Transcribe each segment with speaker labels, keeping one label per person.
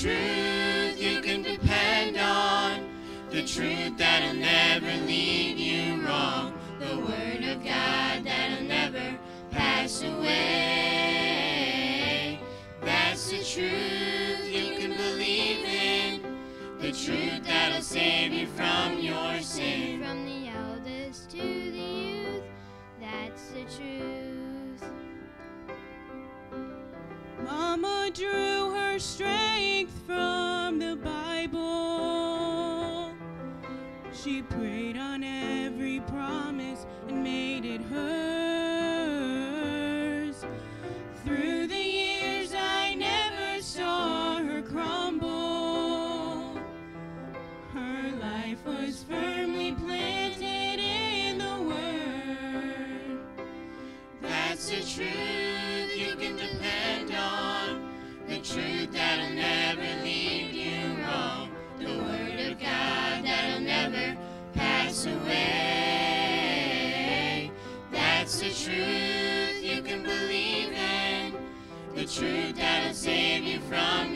Speaker 1: truth you can depend on. The truth that'll never lead you wrong. The word of God that'll never pass away. That's the truth you can believe in. The truth that'll save you from your sin.
Speaker 2: From the eldest to the youth, that's the truth.
Speaker 3: Mama drew her strength from the Bible. She prayed on every promise and made it hers.
Speaker 1: Truth that'll save you from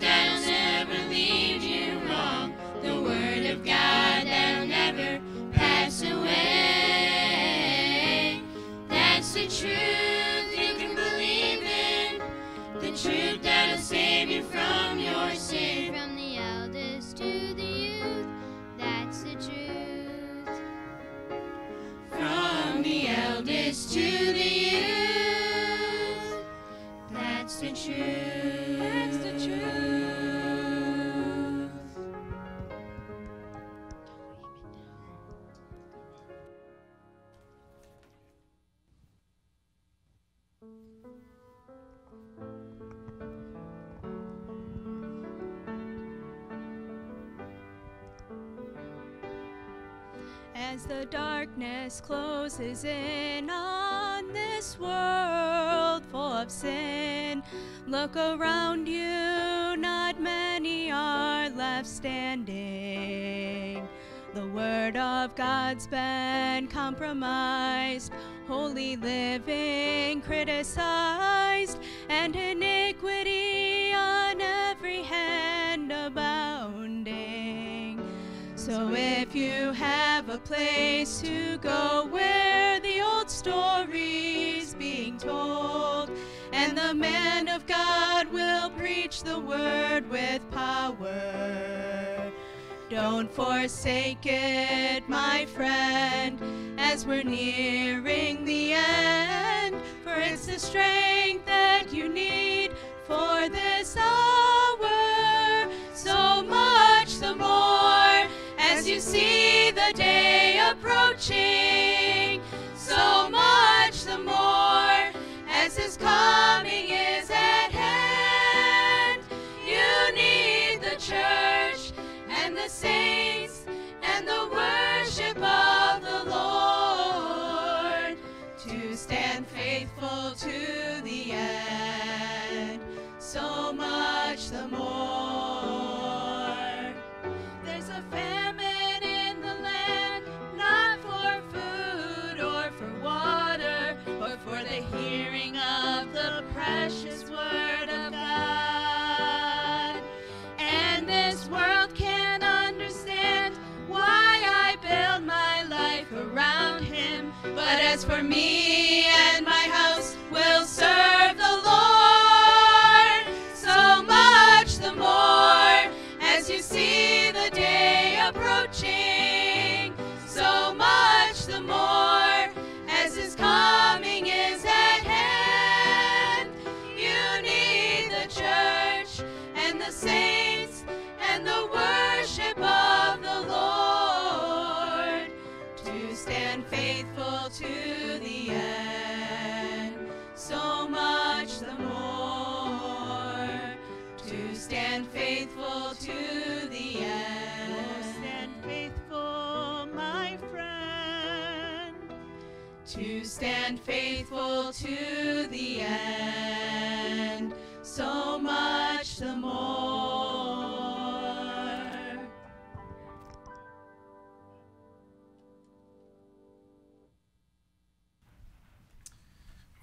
Speaker 2: Truth
Speaker 3: closes in on this world full of sin, look around you, not many are left standing. The word of God's been compromised, holy living criticized, and if you have a place to go where the old stories being told, and the man of God will preach the word with power. Don't forsake it, my friend, as we're nearing the end, for it's the strength that you need for this hour. You see the day approaching. So much the more as his coming is at hand. You need the church and the saints stand faithful to the end. So much the more.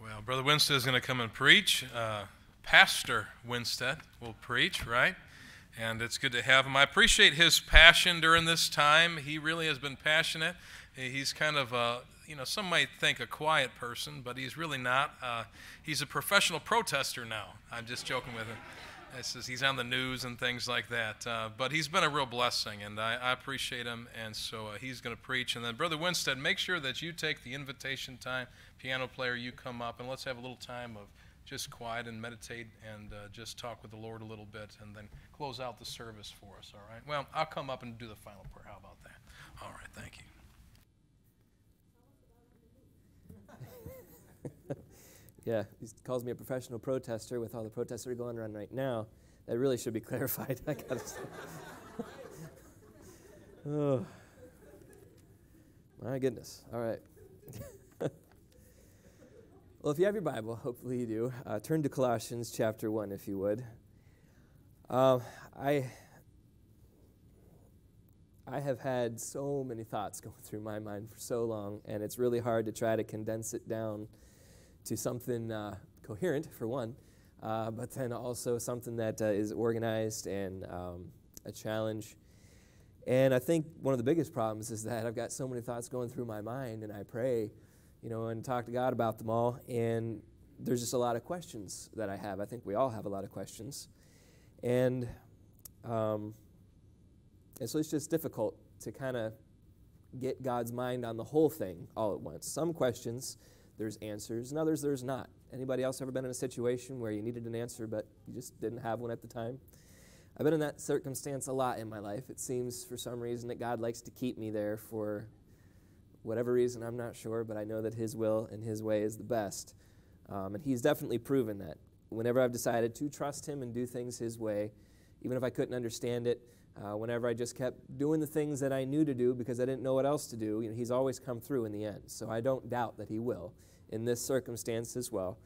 Speaker 3: Well,
Speaker 4: Brother Winstead is going to come and preach. Uh, Pastor Winstead will preach, right? And it's good to have him. I appreciate his passion during this time. He really has been passionate. He's kind of a, you know, some might think a quiet person, but he's really not. Uh, he's a professional protester now. I'm just joking with him. Says he's on the news and things like that. Uh, but he's been a real blessing, and I, I appreciate him. And so uh, he's going to preach. And then, Brother Winstead, make sure that you take the invitation time. Piano player, you come up, and let's have a little time of just quiet and meditate and uh, just talk with the Lord a little bit, and then close out the service for us. All right? Well, I'll come up and do the final prayer. How about that? All right. Thank
Speaker 5: you. Yeah, he calls me a professional protester with all the protests that are going on right now. That really should be clarified. I gotta say. oh, my goodness. All right. Well, if you have your Bible, hopefully you do, uh, turn to Colossians chapter 1, if you would. Uh, I, I have had so many thoughts going through my mind for so long, and it's really hard to try to condense it down to something uh, coherent, for one, uh, but then also something that uh, is organized and um, a challenge. And I think one of the biggest problems is that I've got so many thoughts going through my mind, and I pray you know, and talk to God about them all. And there's just a lot of questions that I have. I think we all have a lot of questions. And, um, and so it's just difficult to kind of get God's mind on the whole thing all at once. Some questions, there's answers, and others, there's not. Anybody else ever been in a situation where you needed an answer, but you just didn't have one at the time? I've been in that circumstance a lot in my life. It seems for some reason that God likes to keep me there for whatever reason, I'm not sure, but I know that His will and His way is the best. Um, and He's definitely proven that. Whenever I've decided to trust Him and do things His way, even if I couldn't understand it, uh, whenever I just kept doing the things that I knew to do because I didn't know what else to do, you know, He's always come through in the end. So I don't doubt that He will in this circumstance as well.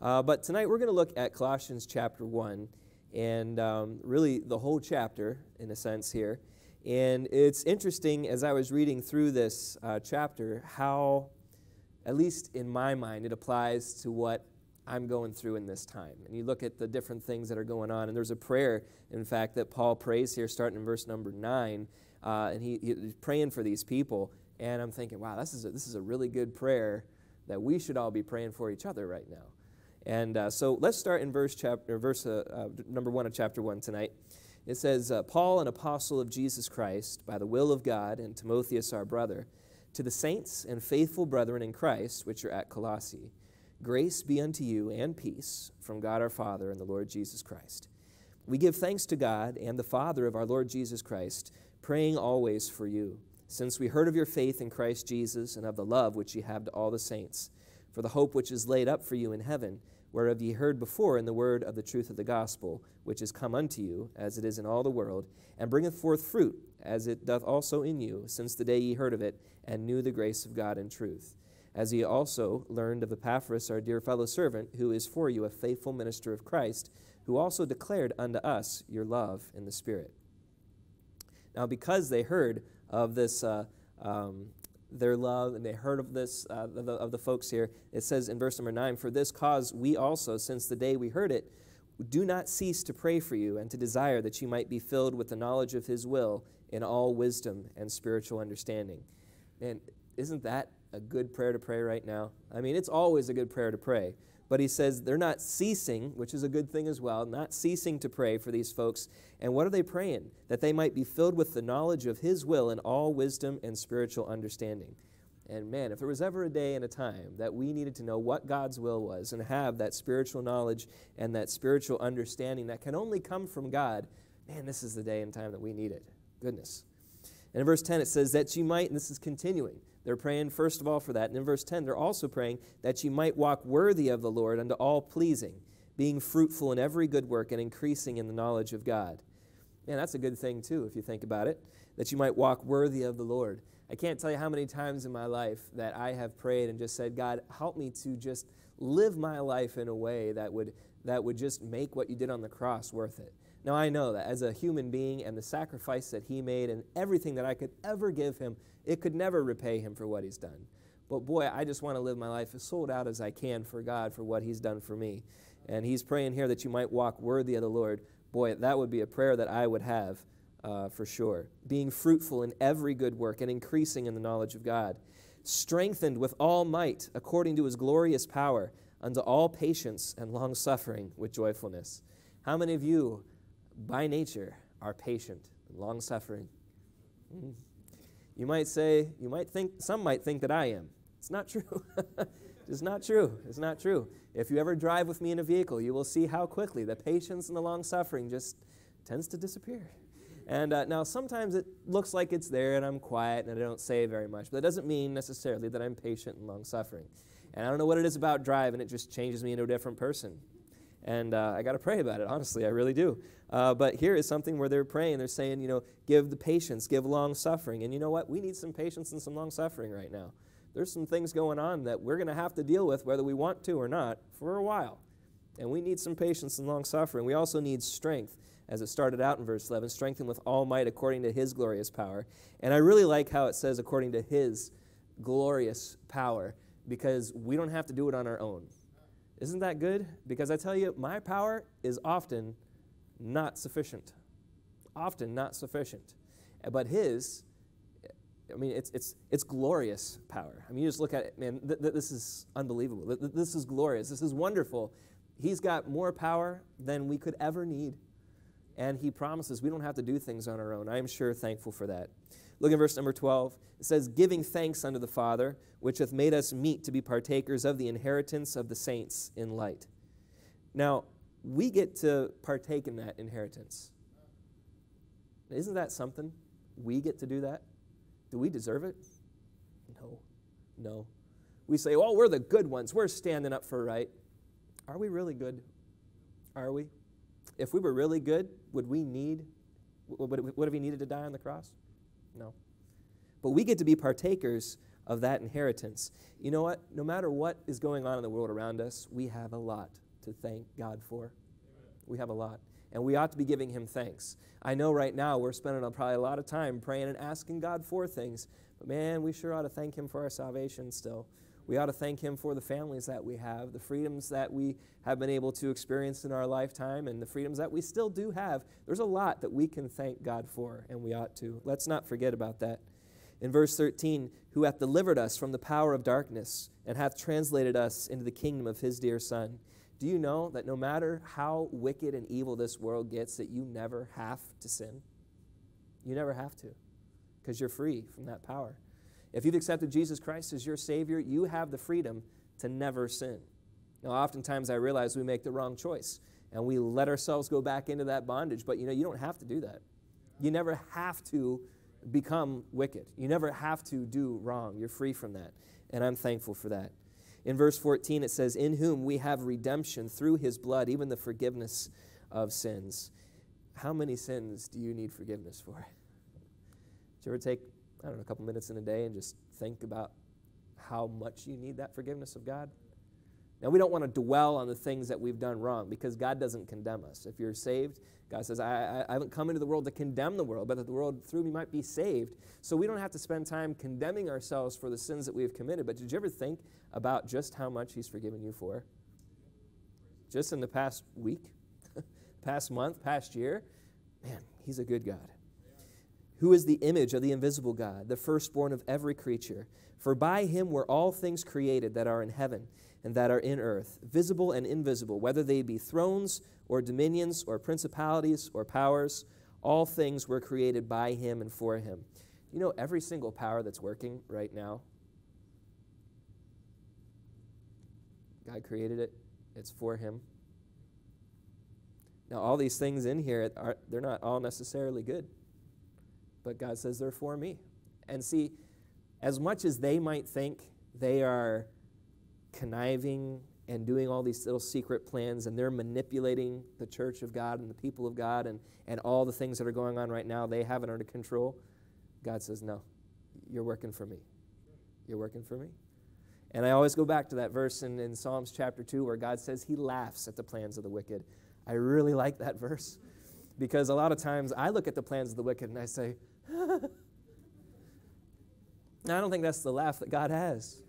Speaker 5: Uh, but tonight we're going to look at Colossians chapter 1 and um, really the whole chapter, in a sense, here. And it's interesting as I was reading through this uh, chapter how, at least in my mind, it applies to what I'm going through in this time. And you look at the different things that are going on, and there's a prayer, in fact, that Paul prays here, starting in verse number nine, uh, and he, he's praying for these people. And I'm thinking, wow, this is a, this is a really good prayer that we should all be praying for each other right now. And uh, so let's start in verse chapter, verse uh, uh number one of chapter one tonight. It says, uh, Paul, an apostle of Jesus Christ, by the will of God, and Timotheus, our brother, to the saints and faithful brethren in Christ, which are at Colossae, grace be unto you and peace from God our Father and the Lord Jesus Christ. We give thanks to God and the Father of our Lord Jesus Christ, praying always for you, since we heard of your faith in Christ Jesus and of the love which ye have to all the saints, for the hope which is laid up for you in heaven whereof ye heard before in the word of the truth of the gospel, which is come unto you, as it is in all the world, and bringeth forth fruit, as it doth also in you, since the day ye heard of it, and knew the grace of God in truth. As ye also learned of Epaphras, our dear fellow servant, who is for you a faithful minister of Christ, who also declared unto us your love in the Spirit. Now, because they heard of this uh, um, their love and they heard of this uh, of, the, of the folks here. It says in verse number 9 for this cause we also since the day we heard it do not cease to pray for you and to desire that you might be filled with the knowledge of his will in all wisdom and spiritual understanding. And isn't that a good prayer to pray right now? I mean it's always a good prayer to pray but he says they're not ceasing, which is a good thing as well, not ceasing to pray for these folks. And what are they praying? That they might be filled with the knowledge of his will and all wisdom and spiritual understanding. And man, if there was ever a day and a time that we needed to know what God's will was and have that spiritual knowledge and that spiritual understanding that can only come from God, man, this is the day and time that we need it. Goodness. And in verse 10, it says that you might, and this is continuing, they're praying, first of all, for that. And in verse 10, they're also praying that you might walk worthy of the Lord unto all pleasing, being fruitful in every good work and increasing in the knowledge of God. Man, that's a good thing too, if you think about it, that you might walk worthy of the Lord. I can't tell you how many times in my life that I have prayed and just said, God, help me to just live my life in a way that would, that would just make what you did on the cross worth it. Now, I know that as a human being and the sacrifice that he made and everything that I could ever give him, it could never repay him for what he's done. But boy, I just want to live my life as sold out as I can for God for what he's done for me. And he's praying here that you might walk worthy of the Lord. Boy, that would be a prayer that I would have uh, for sure. Being fruitful in every good work and increasing in the knowledge of God. Strengthened with all might according to his glorious power unto all patience and long suffering with joyfulness. How many of you, by nature, are patient and long suffering? Mm. You might say, you might think, some might think that I am. It's not true. it's not true. It's not true. If you ever drive with me in a vehicle, you will see how quickly the patience and the long suffering just tends to disappear. And uh, now sometimes it looks like it's there and I'm quiet and I don't say very much, but that doesn't mean necessarily that I'm patient and long suffering. And I don't know what it is about driving, it just changes me into a different person. And uh, I got to pray about it, honestly, I really do. Uh, but here is something where they're praying, they're saying, you know, give the patience, give long suffering. And you know what? We need some patience and some long suffering right now. There's some things going on that we're going to have to deal with, whether we want to or not, for a while. And we need some patience and long suffering. We also need strength, as it started out in verse 11 strengthen with all might according to his glorious power. And I really like how it says according to his glorious power because we don't have to do it on our own. Isn't that good? Because I tell you, my power is often not sufficient. Often not sufficient. Eh, but His, eh, I mean, it's, it's, it's glorious power. I mean, you just look at it, man, th- th- this is unbelievable. Th- this is glorious. This is wonderful. He's got more power than we could ever need. And He promises we don't have to do things on our own. I am sure thankful for that. Look at verse number 12. It says, Giving thanks unto the Father, which hath made us meet to be partakers of the inheritance of the saints in light. Now, we get to partake in that inheritance. Isn't that something? We get to do that? Do we deserve it? No. No. We say, oh, we're the good ones. We're standing up for right. Are we really good? Are we? If we were really good, would we need, would, would have we needed to die on the cross? No. But we get to be partakers of that inheritance. You know what? No matter what is going on in the world around us, we have a lot to thank God for. We have a lot. And we ought to be giving Him thanks. I know right now we're spending probably a lot of time praying and asking God for things, but man, we sure ought to thank Him for our salvation still. We ought to thank Him for the families that we have, the freedoms that we have been able to experience in our lifetime, and the freedoms that we still do have. There's a lot that we can thank God for, and we ought to. Let's not forget about that. In verse 13, who hath delivered us from the power of darkness and hath translated us into the kingdom of his dear Son. Do you know that no matter how wicked and evil this world gets, that you never have to sin? You never have to, because you're free from that power. If you've accepted Jesus Christ as your Savior, you have the freedom to never sin. Now, oftentimes I realize we make the wrong choice and we let ourselves go back into that bondage, but you know, you don't have to do that. You never have to become wicked. You never have to do wrong. You're free from that. And I'm thankful for that. In verse 14, it says, In whom we have redemption through his blood, even the forgiveness of sins. How many sins do you need forgiveness for? Did you ever take I don't know, a couple minutes in a day and just think about how much you need that forgiveness of God. Now, we don't want to dwell on the things that we've done wrong because God doesn't condemn us. If you're saved, God says, I, I, I, haven't come into the world to condemn the world, but that the world through me might be saved. So we don't have to spend time condemning ourselves for the sins that we have committed. But did you ever think about just how much He's forgiven you for? Just in the past week, past month, past year? Man, He's a good God who is the image of the invisible God, the firstborn of every creature. For by him were all things created that are in heaven and that are in earth, visible and invisible, whether they be thrones or dominions or principalities or powers, all things were created by him and for him. You know, every single power that's working right now, God created it, it's for him. Now, all these things in here, are, they're not all necessarily good but God says they're for me. And see, as much as they might think they are conniving and doing all these little secret plans, and they're manipulating the church of God and the people of God and, and all the things that are going on right now, they have it under control. God says, No, you're working for me. You're working for me. And I always go back to that verse in, in Psalms chapter 2 where God says he laughs at the plans of the wicked. I really like that verse because a lot of times I look at the plans of the wicked and I say, I don't think that's the laugh that God has.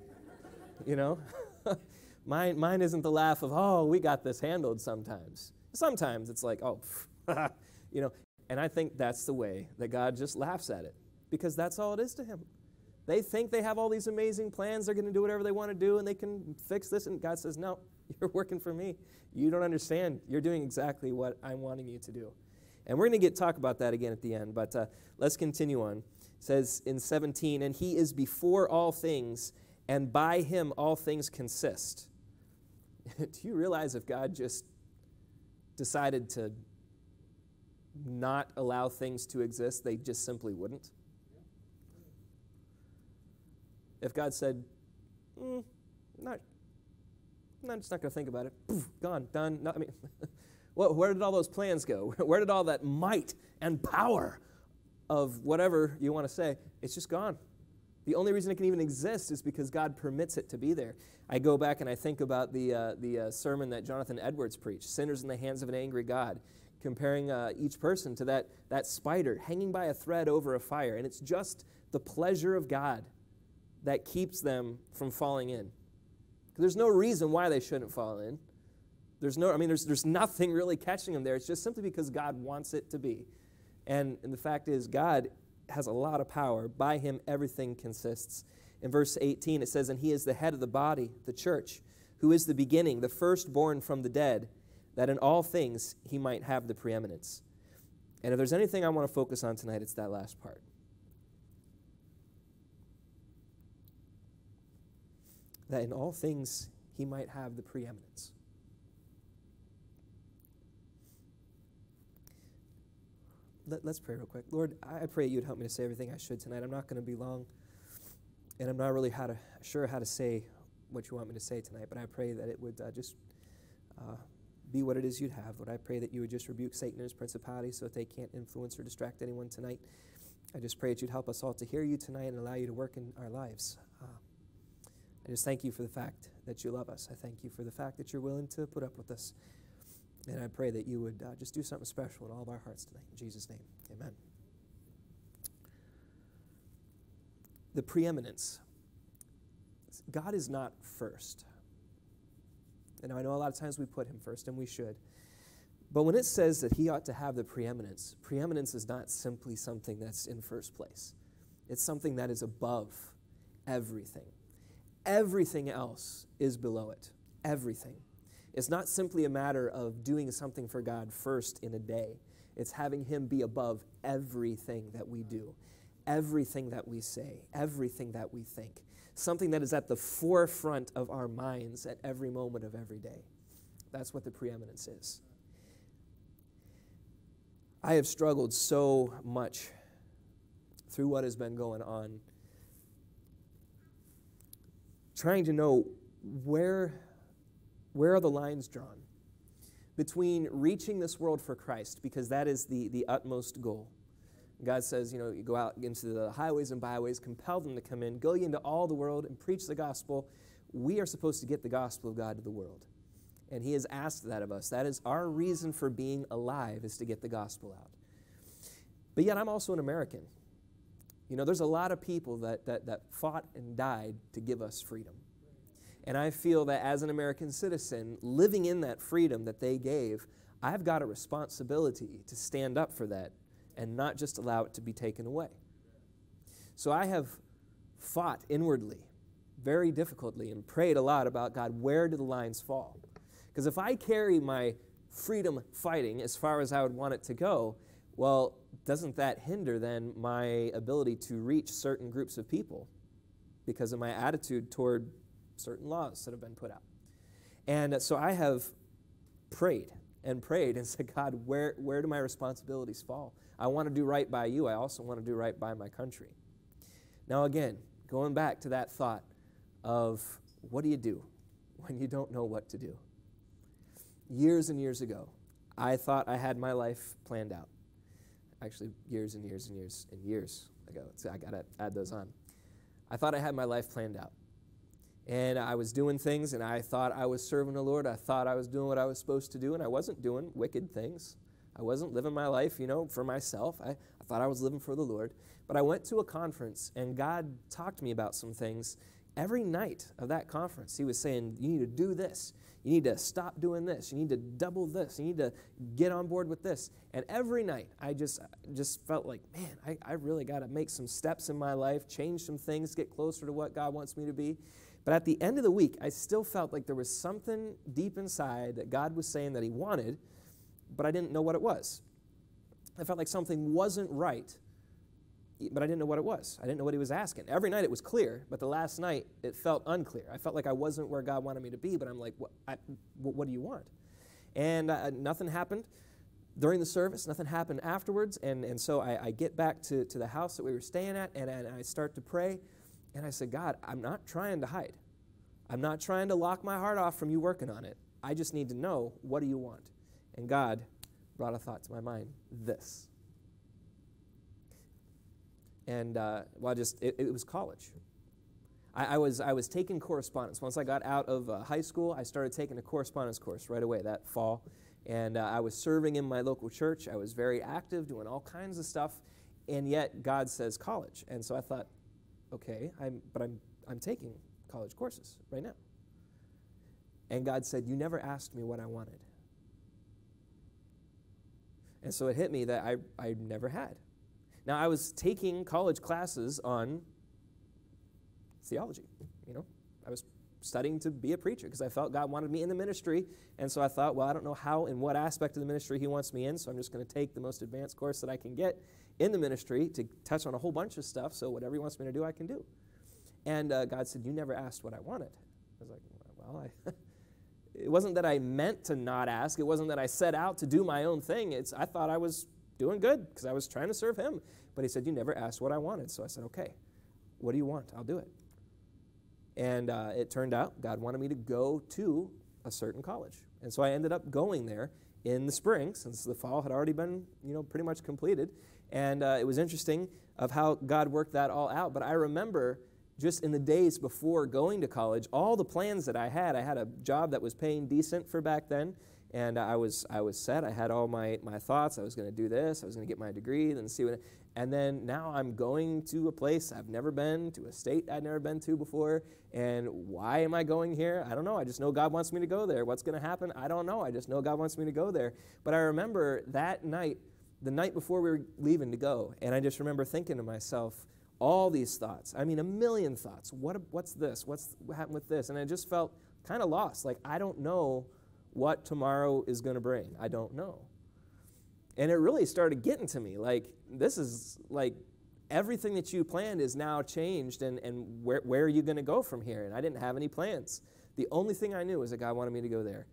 Speaker 5: You know? mine, mine isn't the laugh of, oh, we got this handled sometimes. Sometimes it's like, oh, you know, and I think that's the way that God just laughs at it because that's all it is to him. They think they have all these amazing plans. They're going to do whatever they want to do and they can fix this. And God says, No, you're working for me. You don't understand. You're doing exactly what I'm wanting you to do. And we're going to get talk about that again at the end. But uh, let's continue on. It says in 17, And he is before all things, and by him all things consist. do you realize if God just decided to not allow things to exist, they just simply wouldn't? If God said, mm, not, I'm just not going to think about it, Poof, gone, done. No, I mean, well, where did all those plans go? Where did all that might and power of whatever you want to say? It's just gone. The only reason it can even exist is because God permits it to be there. I go back and I think about the, uh, the uh, sermon that Jonathan Edwards preached Sinners in the Hands of an Angry God, comparing uh, each person to that, that spider hanging by a thread over a fire. And it's just the pleasure of God that keeps them from falling in. There's no reason why they shouldn't fall in. There's no, I mean, there's, there's nothing really catching them there. It's just simply because God wants it to be. And, and the fact is, God has a lot of power. By him, everything consists. In verse 18, it says, And he is the head of the body, the church, who is the beginning, the firstborn from the dead, that in all things he might have the preeminence. And if there's anything I want to focus on tonight, it's that last part. that in all things he might have the preeminence. Let, us pray real quick. Lord, I pray you'd help me to say everything I should tonight. I'm not going to be long, and I'm not really how to, sure how to say what you want me to say tonight, but I pray that it would uh, just uh, be what it is you'd have. Lord, I pray that you would just rebuke Satan and his principality so that they can't influence or distract anyone tonight. I just pray that you'd help us all to hear you tonight and allow you to work in our lives. Uh, I just thank you for the fact that you love us. I thank you for the fact that you're willing to put up with us. And I pray that you would uh, just do something special in all of our hearts tonight. In Jesus' name, amen. The preeminence. God is not first. And I know a lot of times we put him first, and we should. But when it says that he ought to have the preeminence, preeminence is not simply something that's in first place, it's something that is above everything. Everything else is below it. Everything. It's not simply a matter of doing something for God first in a day, it's having Him be above everything that we do, everything that we say, everything that we think. Something that is at the forefront of our minds at every moment of every day. That's what the preeminence is. I have struggled so much through what has been going on trying to know where, where are the lines drawn between reaching this world for Christ, because that is the, the utmost goal. God says, you know, you go out into the highways and byways, compel them to come in, go into all the world and preach the gospel. We are supposed to get the gospel of God to the world. And He has asked that of us. That is our reason for being alive, is to get the gospel out. But yet, I'm also an American. You know, there's a lot of people that, that, that fought and died to give us freedom. And I feel that as an American citizen, living in that freedom that they gave, I've got a responsibility to stand up for that and not just allow it to be taken away. So I have fought inwardly, very difficultly, and prayed a lot about God, where do the lines fall? Because if I carry my freedom fighting as far as I would want it to go, well, doesn't that hinder then my ability to reach certain groups of people because of my attitude toward certain laws that have been put out? And so I have prayed and prayed and said, God, where, where do my responsibilities fall? I want to do right by you. I also want to do right by my country. Now, again, going back to that thought of what do you do when you don't know what to do. Years and years ago, I thought I had my life planned out. Actually, years and years and years and years ago. So I got to add those on. I thought I had my life planned out. And I was doing things, and I thought I was serving the Lord. I thought I was doing what I was supposed to do, and I wasn't doing wicked things. I wasn't living my life, you know, for myself. I, I thought I was living for the Lord. But I went to a conference, and God talked to me about some things. Every night of that conference, He was saying, You need to do this. You need to stop doing this. You need to double this. You need to get on board with this. And every night, I just, just felt like, man, I, I really got to make some steps in my life, change some things, get closer to what God wants me to be. But at the end of the week, I still felt like there was something deep inside that God was saying that He wanted, but I didn't know what it was. I felt like something wasn't right, but I didn't know what it was. I didn't know what He was asking. Every night it was clear, but the last night it felt unclear. I felt like I wasn't where God wanted me to be, but I'm like, what, I, what do you want? And uh, nothing happened during the service, nothing happened afterwards. And, and so I, I get back to, to the house that we were staying at, and, and I start to pray. And I said, God, I'm not trying to hide. I'm not trying to lock my heart off from you working on it. I just need to know what do you want? And God brought a thought to my mind this. And uh, well, just it, it was college. I, I, was I was taking correspondence. Once I got out of uh, high school, I started taking a correspondence course right away that fall. And uh, I was serving in my local church. I was very active, doing all kinds of stuff. And yet God says college. And so I thought, okay, I'm, but I'm, I'm taking college courses right now. And God said, You never asked me what I wanted. And so it hit me that I, I never had. Now, I was taking college classes on theology. You know, I was studying to be a preacher because I felt God wanted me in the ministry. And so I thought, well, I don't know how and what aspect of the ministry He wants me in, so I'm just going to take the most advanced course that I can get in the ministry to touch on a whole bunch of stuff. So whatever He wants me to do, I can do. And uh, God said, You never asked what I wanted. I was like, Well, I. it wasn't that I meant to not ask. It wasn't that I set out to do my own thing. It's I thought I was doing good because I was trying to serve him. But he said, You never asked what I wanted. So I said, Okay, what do you want? I'll do it. And uh, it turned out God wanted me to go to a certain college. And so I ended up going there in the spring since the fall had already been, you know, pretty much completed. And uh, it was interesting of how God worked that all out. But I remember just in the days before going to college, all the plans that I had, I had a job that was paying decent for back then, and I was I was set. I had all my my thoughts. I was going to do this. I was going to get my degree, then see what. And then now I'm going to a place I've never been, to a state I'd never been to before. And why am I going here? I don't know. I just know God wants me to go there. What's going to happen? I don't know. I just know God wants me to go there. But I remember that night, the night before we were leaving to go, and I just remember thinking to myself, all these thoughts. I mean, a million thoughts. What, what's this? What's what happened with this? And I just felt kind of lost. Like, I don't know what tomorrow is going to bring. I don't know. And it really started getting to me. Like, this is like everything that you planned is now changed, and, and where, where are you going to go from here? And I didn't have any plans. The only thing I knew was that God wanted me to go there.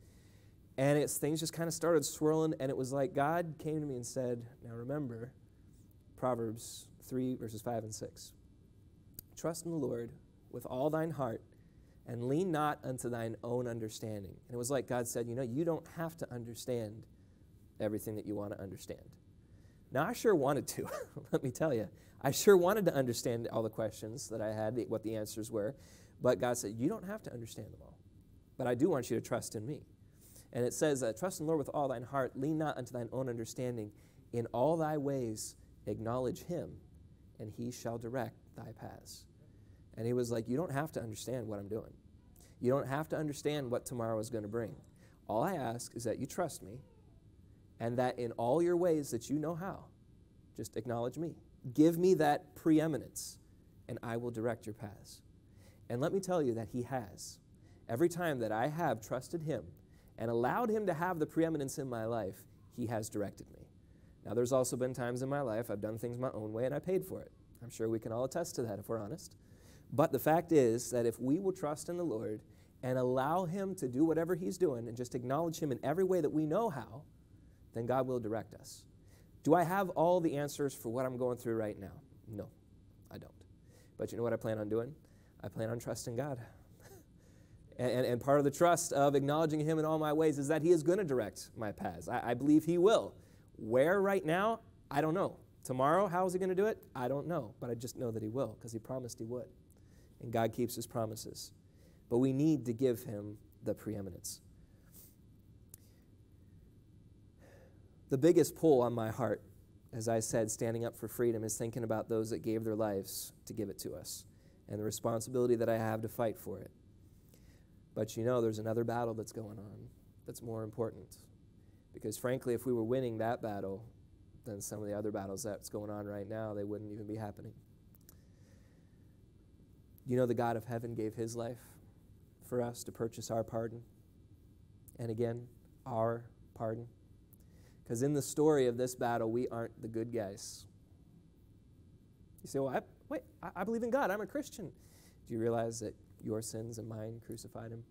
Speaker 5: And it's, things just kind of started swirling, and it was like God came to me and said, Now remember, Proverbs 3, verses 5 and 6. Trust in the Lord with all thine heart and lean not unto thine own understanding. And it was like God said, You know, you don't have to understand everything that you want to understand. Now, I sure wanted to, let me tell you. I sure wanted to understand all the questions that I had, what the answers were. But God said, You don't have to understand them all. But I do want you to trust in me. And it says, uh, Trust in the Lord with all thine heart, lean not unto thine own understanding. In all thy ways acknowledge him, and he shall direct thy paths. And he was like, You don't have to understand what I'm doing. You don't have to understand what tomorrow is going to bring. All I ask is that you trust me and that in all your ways that you know how, just acknowledge me. Give me that preeminence, and I will direct your paths. And let me tell you that he has. Every time that I have trusted him and allowed him to have the preeminence in my life, he has directed me. Now, there's also been times in my life I've done things my own way and I paid for it. I'm sure we can all attest to that if we're honest. But the fact is that if we will trust in the Lord and allow Him to do whatever He's doing and just acknowledge Him in every way that we know how, then God will direct us. Do I have all the answers for what I'm going through right now? No, I don't. But you know what I plan on doing? I plan on trusting God. And, and, part of the trust of acknowledging Him in all my ways is that He is going to direct my paths. I, I believe He will. Where right now, I don't know. Tomorrow, how is He going to do it? I don't know. But I just know that He will because He promised He would. And God keeps His promises. But we need to give Him the preeminence. The biggest pull on my heart, as I said, standing up for freedom, is thinking about those that gave their lives to give it to us and the responsibility that I have to fight for it. But you know, there's another battle that's going on that's more important. Because frankly, if we were winning that battle, then some of the other battles that's going on right now, they wouldn't even be happening. You know, the God of heaven gave his life for us to purchase our pardon. And again, our pardon. Because in the story of this battle, we aren't the good guys. You say, well, I, wait, I, I believe in God. I'm a Christian. Do you realize that your sins and mine crucified him?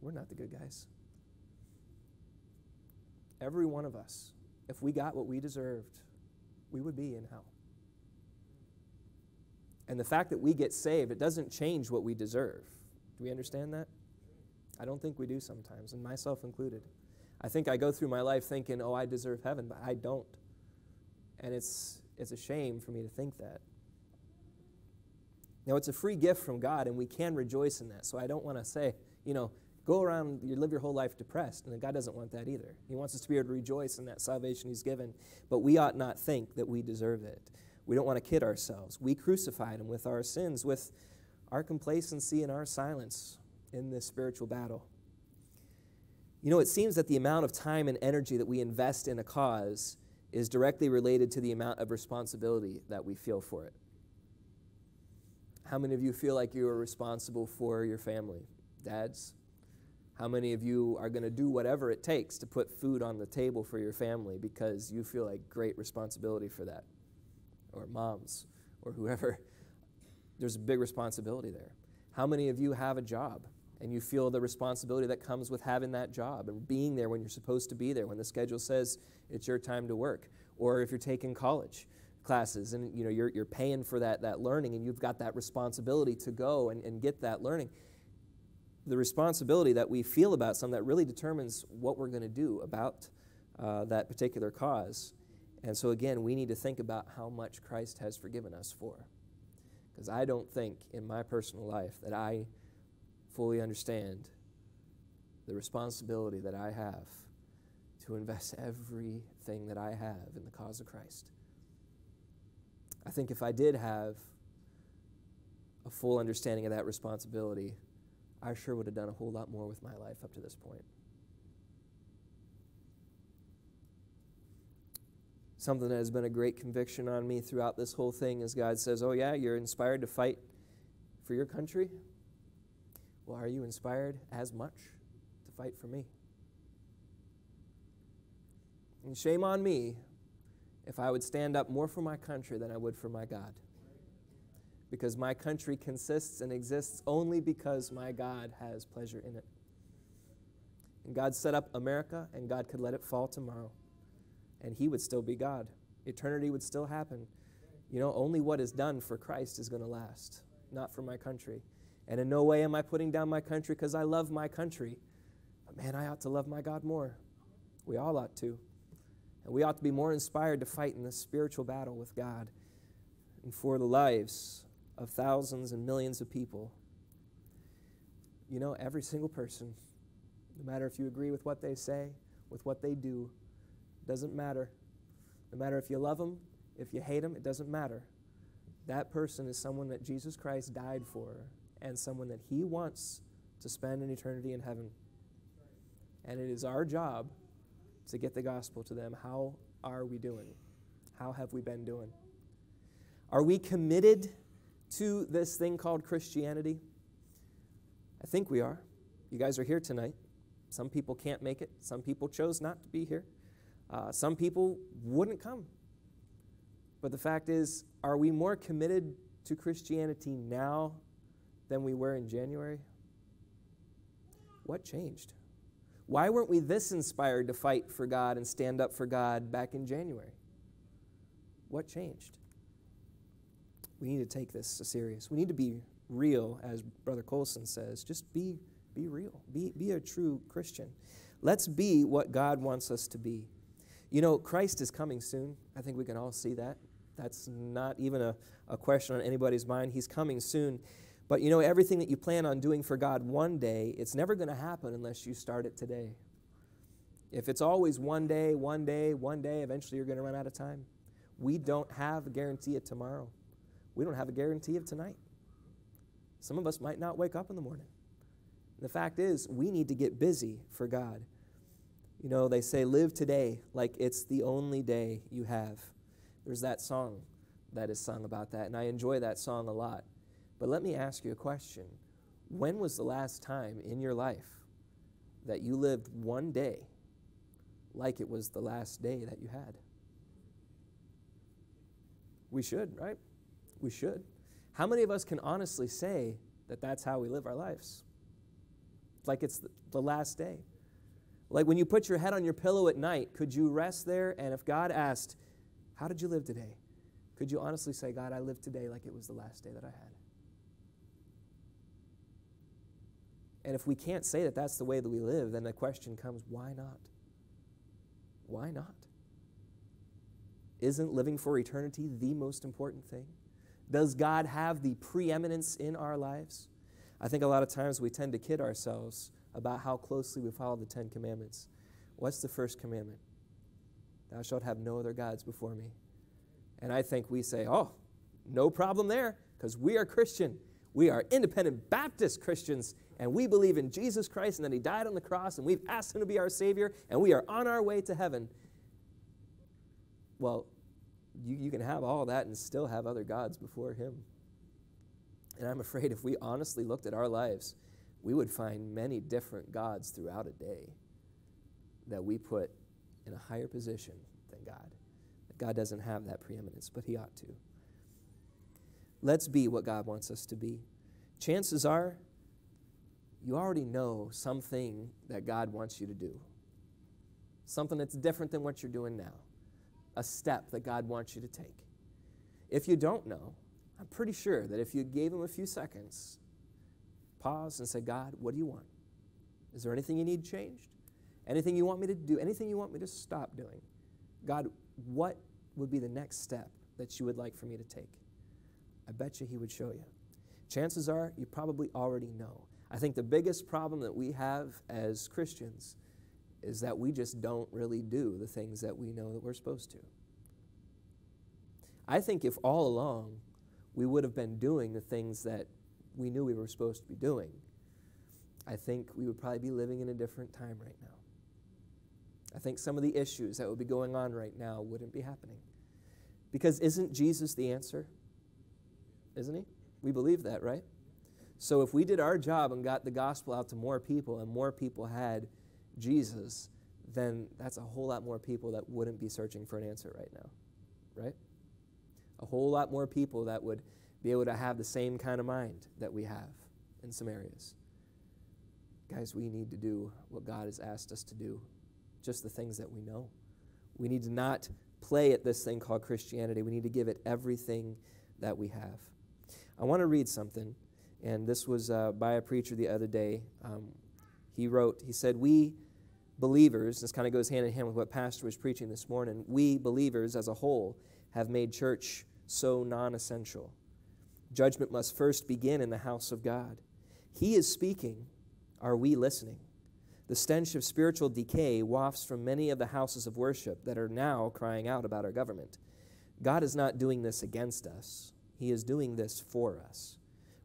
Speaker 5: We're not the good guys. Every one of us, if we got what we deserved, we would be in hell. And the fact that we get saved, it doesn't change what we deserve. Do we understand that? I don't think we do sometimes, and myself included. I think I go through my life thinking, oh, I deserve heaven, but I don't. And it's, it's a shame for me to think that. Now, it's a free gift from God, and we can rejoice in that. So I don't want to say, you know, go around, you live your whole life depressed. And God doesn't want that either. He wants us to be able to rejoice in that salvation He's given. But we ought not think that we deserve it. We don't want to kid ourselves. We crucified Him with our sins, with our complacency and our silence in this spiritual battle. You know, it seems that the amount of time and energy that we invest in a cause is directly related to the amount of responsibility that we feel for it. How many of you feel like you are responsible for your family? Dads? How many of you are going to do whatever it takes to put food on the table for your family because you feel like great responsibility for that? Or moms, or whoever. There's a big responsibility there. How many of you have a job and you feel the responsibility that comes with having that job and being there when you're supposed to be there, when the schedule says it's your time to work? Or if you're taking college, classes and you know you're, you're paying for that, that learning and you've got that responsibility to go and, and get that learning the responsibility that we feel about something that really determines what we're going to do about uh, that particular cause. And so again we need to think about how much christ has forgiven us for. Because i don't think in my personal life that i fully understand the responsibility that i have to invest everything that i have in the cause of christ I think if I did have a full understanding of that responsibility, I sure would have done a whole lot more with my life up to this point. Something that has been a great conviction on me throughout this whole thing is God says, Oh, yeah, you're inspired to fight for your country? Well, are you inspired as much to fight for me? And shame on me if I would stand up more for my country than I would for my God. Because my country consists and exists only because my God has pleasure in it. And God set up America, and God could let it fall tomorrow. And He would still be God. Eternity would still happen. You know, only what is done for Christ is going to last, not for my country. And in no way am I putting down my country because I love my country. But man, I ought to love my God more. We all ought to. And we ought to be more inspired to fight in this spiritual battle with God and for the lives of thousands and millions of people. You know, every single person, no matter if you agree with what they say, with what they do, doesn't matter. No matter if you love them, if you hate them, it doesn't matter. That person is someone that Jesus Christ died for and someone that he wants to spend an eternity in heaven. And it is our job to get the gospel to them. How are we doing? How have we been doing? Are we committed to this thing called Christianity? I think we are. You guys are here tonight. Some people can't make it, some people chose not to be here, uh, some people wouldn't come. But the fact is, are we more committed to Christianity now than we were in January? What changed? Why weren't we this inspired to fight for God and stand up for God back in January? What changed? We need to take this serious. We need to be real, as Brother Colson says. Just be, be real. Be, be a true Christian. Let's be what God wants us to be. You know, Christ is coming soon. I think we can all see that. That's not even a, a question on anybody's mind. He's coming soon. But you know, everything that you plan on doing for God one day, it's never going to happen unless you start it today. If it's always one day, one day, one day, eventually you're going to run out of time. We don't have a guarantee of tomorrow. We don't have a guarantee of tonight. Some of us might not wake up in the morning. the fact is, we need to get busy for God. You know, they say, live today like it's the only day you have. There's that song that is sung about that, and I enjoy that song a lot. But let me ask you a question. When was the last time in your life that you lived one day like it was the last day that you had? We should, right? We should. How many of us can honestly say that that's how we live our lives? Like it's the last day. Like when you put your head on your pillow at night, could you rest there? And if God asked, How did you live today? Could you honestly say, God, I lived today like it was the last day that I had? And if we can't say that that's the way that we live, then the question comes why not? Why not? Isn't living for eternity the most important thing? Does God have the preeminence in our lives? I think a lot of times we tend to kid ourselves about how closely we follow the Ten Commandments. What's the first commandment? Thou shalt have no other gods before me. And I think we say, oh, no problem there, because we are Christian. We are independent Baptist Christians, and we believe in Jesus Christ and that He died on the cross, and we've asked Him to be our Savior, and we are on our way to heaven. Well, you, you can have all that and still have other gods before Him. And I'm afraid if we honestly looked at our lives, we would find many different gods throughout a day that we put in a higher position than God. God doesn't have that preeminence, but He ought to. Let's be what God wants us to be. Chances are, you already know something that God wants you to do, something that's different than what you're doing now, a step that God wants you to take. If you don't know, I'm pretty sure that if you gave Him a few seconds, pause and say, God, what do you want? Is there anything you need changed? Anything you want me to do? Anything you want me to stop doing? God, what would be the next step that you would like for me to take? I bet you he would show you. Chances are you probably already know. I think the biggest problem that we have as Christians is that we just don't really do the things that we know that we're supposed to. I think if all along we would have been doing the things that we knew we were supposed to be doing, I think we would probably be living in a different time right now. I think some of the issues that would be going on right now wouldn't be happening. Because isn't Jesus the answer? Isn't he? We believe that, right? So if we did our job and got the gospel out to more people and more people had Jesus, then that's a whole lot more people that wouldn't be searching for an answer right now, right? A whole lot more people that would be able to have the same kind of mind that we have in some areas. Guys, we need to do what God has asked us to do just the things that we know. We need to not play at this thing called Christianity. We need to give it everything that we have. I want to read something, and this was uh, by a preacher the other day. Um, he wrote, he said, We believers, this kind of goes hand in hand with what Pastor was preaching this morning, we believers as a whole have made church so non essential. Judgment must first begin in the house of God. He is speaking. Are we listening? The stench of spiritual decay wafts from many of the houses of worship that are now crying out about our government. God is not doing this against us, He is doing this for us.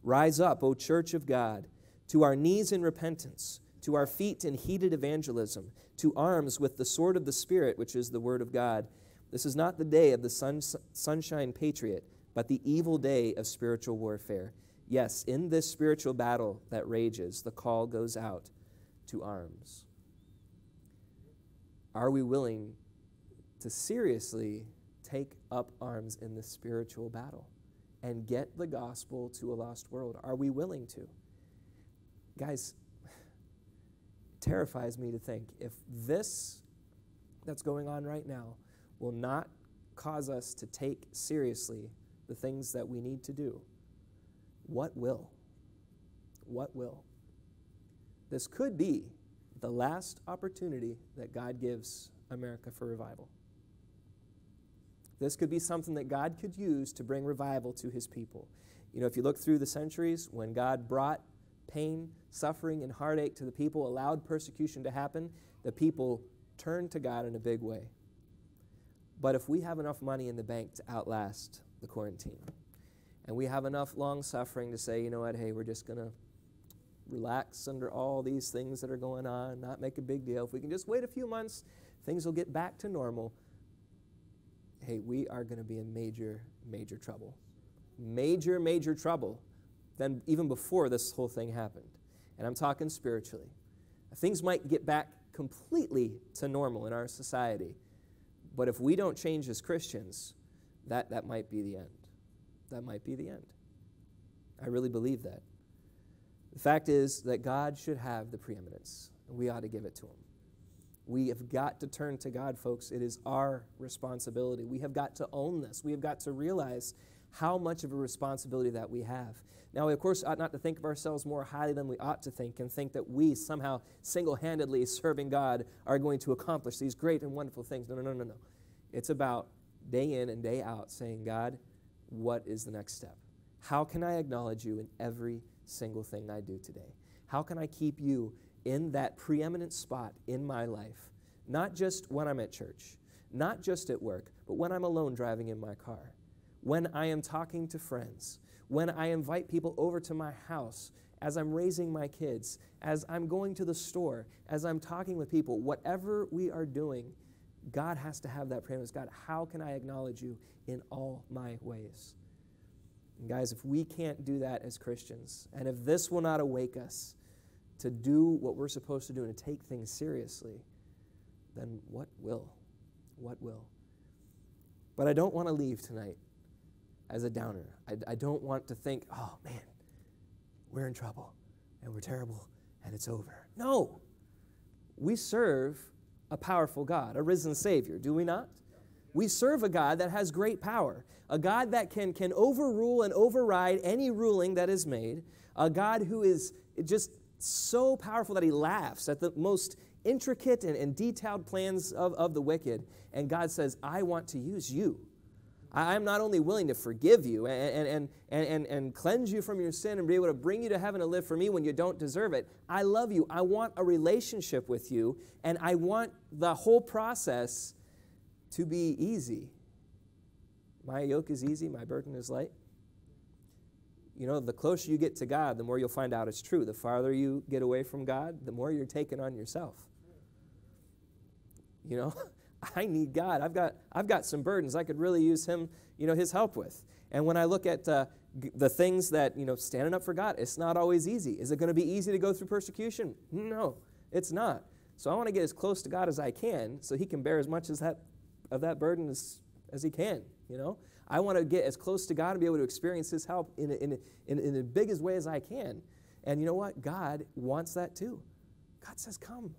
Speaker 5: Rise up, O church of God, to our knees in repentance, to our feet in heated evangelism, to arms with the sword of the Spirit, which is the Word of God. This is not the day of the sun, sunshine patriot, but the evil day of spiritual warfare. Yes, in this spiritual battle that rages, the call goes out to arms? Are we willing to seriously take up arms in the spiritual battle and get the gospel to a lost world? Are we willing to? Guys, terrifies me to think if this that's going on right now will not cause us to take seriously the things that we need to do, what will? what will? This could be the last opportunity that God gives America for revival. This could be something that God could use to bring revival to his people. You know, if you look through the centuries, when God brought pain, suffering, and heartache to the people, allowed persecution to happen, the people turned to God in a big way. But if we have enough money in the bank to outlast the quarantine, and we have enough long suffering to say, you know what, hey, we're just going to relax under all these things that are going on, not make a big deal. If we can just wait a few months, things will get back to normal. Hey, we are going to be in major, major trouble. Major, major trouble than even before this whole thing happened. And I'm talking spiritually. Things might get back completely to normal in our society. But if we don't change as Christians, that, that might be the end. That might be the end. I really believe that. The fact is that God should have the preeminence, and we ought to give it to Him. We have got to turn to God, folks. It is our responsibility. We have got to own this. We have got to realize how much of a responsibility that we have. Now, we, of course, ought not to think of ourselves more highly than we ought to think and think that we somehow single handedly serving God are going to accomplish these great and wonderful things. No, no, no, no, no. It's about day in and day out saying, God, what is the next step? How can I acknowledge you in every single thing I do today? How can I keep you in that preeminent spot in my life? Not just when I'm at church, not just at work, but when I'm alone driving in my car, when I am talking to friends, when I invite people over to my house, as I'm raising my kids, as I'm going to the store, as I'm talking with people, whatever we are doing, God has to have that preeminence. God, how can I acknowledge you in all my ways? And guys, if we can't do that as Christians, and if this will not awake us to do what we're supposed to do and to take things seriously, then what will? What will? But I don't want to leave tonight as a downer. I, I don't want to think, oh man, we're in trouble and we're terrible and it's over. No. We serve a powerful God, a risen Savior, do we not? We serve a God that has great power, a God that can, can overrule and override any ruling that is made, a God who is just so powerful that he laughs at the most intricate and, and detailed plans of, of the wicked. And God says, I want to use you. I'm not only willing to forgive you and, and, and, and, and cleanse you from your sin and be able to bring you to heaven to live for me when you don't deserve it. I love you. I want a relationship with you, and I want the whole process to be easy. My yoke is easy, my burden is light. You know, the closer you get to God, the more you'll find out it's true. The farther you get away from God, the more you're taking on yourself. You know? I need God. I've got, I've got some burdens. I could really use him, you know, his help with. And when I look at uh, the things that, you know, standing up for God, it's not always easy. Is it going to be easy to go through persecution? No, it's not. So I want to get as close to God as I can so he can bear as much as that, of that burden as, as he can, you know? I want to get as close to God and be able to experience his help in, in, in, in the biggest way as I can. And you know what? God wants that too. God says, come.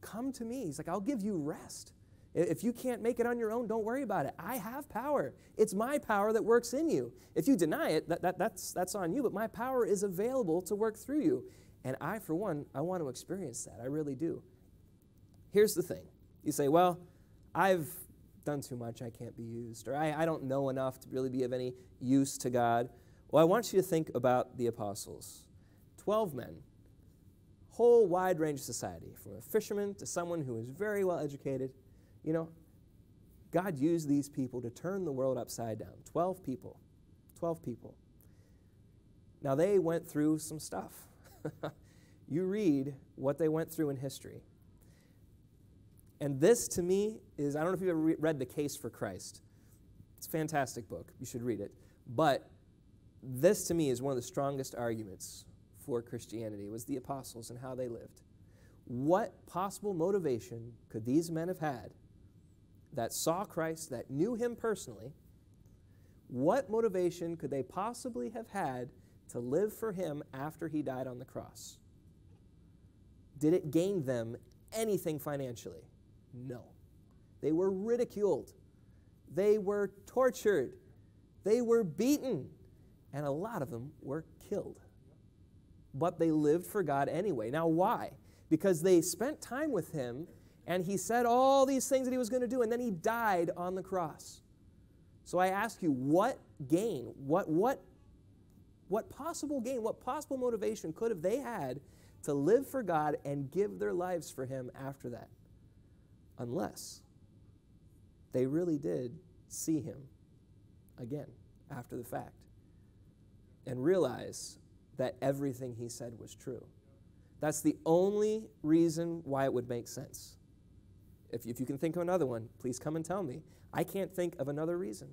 Speaker 5: Come to me. He's like, I'll give you rest. If you can't make it on your own, don't worry about it. I have power. It's my power that works in you. If you deny it, that, that, that's, that's on you, but my power is available to work through you. And I, for one, I want to experience that. I really do. Here's the thing you say, well, I've done too much, I can't be used, or I, I don't know enough to really be of any use to God. Well, I want you to think about the apostles 12 men, whole wide range of society, from a fisherman to someone who is very well educated you know, God used these people to turn the world upside down. 12 people. 12 people. Now, they went through some stuff. you read what they went through in history. And this, to me, is I don't know if you've ever re- read The Case for Christ. It's a fantastic book. You should read it. But this, to me, is one of the strongest arguments for Christianity was the apostles and how they lived. What possible motivation could these men have had that saw Christ, that knew him personally, what motivation could they possibly have had to live for him after he died on the cross? Did it gain them anything financially? No. They were ridiculed. They were tortured. They were beaten. And a lot of them were killed. but they lived for God anyway. Now, why? Because they spent time with Him and He said all these things that He was going to do, and then He died on the cross. So I ask you, what gain, what, what, what possible gain, what possible motivation could have they had to live for God and give their lives for Him after that? Unless they really did see Him again after the fact and realize that everything He said was true. That's the only reason why it would make sense. If, if you can think of another one, please come and tell me. I can't think of another reason.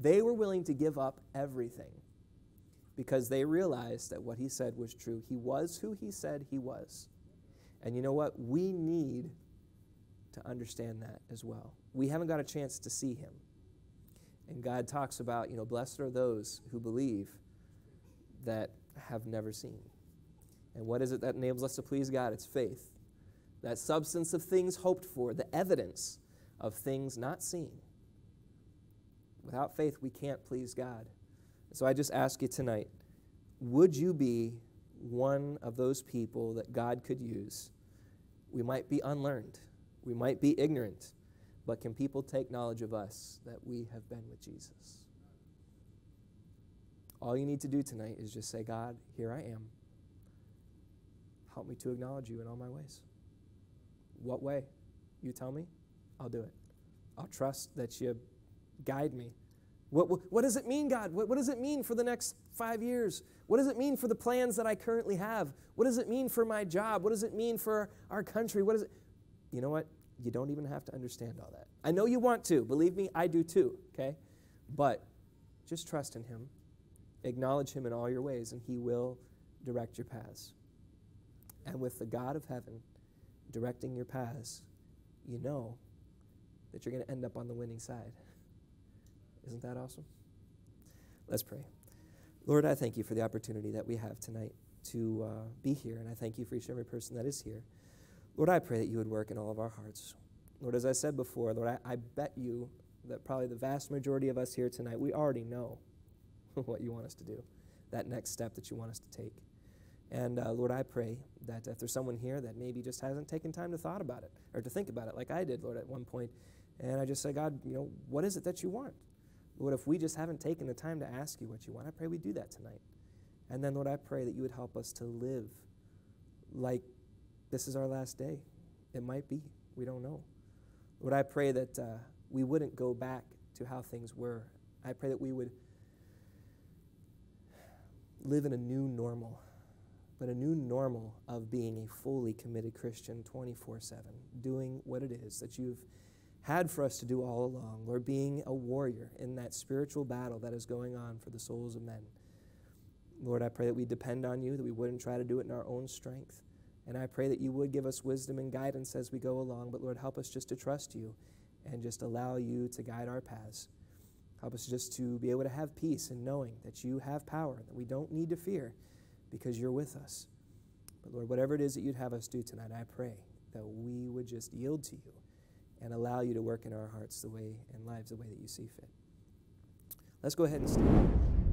Speaker 5: They were willing to give up everything because they realized that what he said was true. He was who he said he was. And you know what? We need to understand that as well. We haven't got a chance to see him. And God talks about, you know, blessed are those who believe that have never seen. And what is it that enables us to please God? It's faith. That substance of things hoped for, the evidence of things not seen. Without faith, we can't please God. So I just ask you tonight would you be one of those people that God could use? We might be unlearned, we might be ignorant, but can people take knowledge of us that we have been with Jesus? All you need to do tonight is just say, God, here I am. Help me to acknowledge you in all my ways. What way? You tell me, I'll do it. I'll trust that you guide me. What, what, what does it mean, God? What, what does it mean for the next five years? What does it mean for the plans that I currently have? What does it mean for my job? What does it mean for our country? What is it? You know what? You don't even have to understand all that. I know you want to. Believe me, I do too, okay? But just trust in Him. Acknowledge Him in all your ways, and He will direct your paths. And with the God of heaven directing your paths, you know that you're going to end up on the winning side. Isn't that awesome? Let's pray. Lord, I thank you for the opportunity that we have tonight to uh, be here, and I thank you for each and every person that is here. Lord, I pray that you would work in all of our hearts. Lord, as I said before, Lord, I, I bet you that probably the vast majority of us here tonight, we already know what you want us to do, that next step that you want us to take. And uh, Lord, I pray that if there's someone here that maybe just hasn't taken time to thought about it or to think about it, like I did, Lord, at one point, and I just say, God, you know, what is it that you want? Lord, if we just haven't taken the time to ask you what you want, I pray we do that tonight. And then, Lord, I pray that you would help us to live like this is our last day. It might be. We don't know. Lord, I pray that uh, we wouldn't go back to how things were. I pray that we would live in a new normal, but a new normal of being a fully committed Christian 24 7, doing what it is that you've had for us to do all along. Lord, being a warrior in that spiritual battle that is going on for the souls of men. Lord, I pray that we depend on you, that we wouldn't try to do it in our own strength. And I pray that you would give us wisdom and guidance as we go along. But Lord, help us just to trust you and just allow you to guide our paths. Help us just to be able to have peace in knowing that you have power, and that we don't need to fear because you're with us. But Lord, whatever it is that you'd have us do tonight, I pray that we would just yield to you and allow you to work in our hearts the way and lives the way that you see fit. Let's go ahead and stand.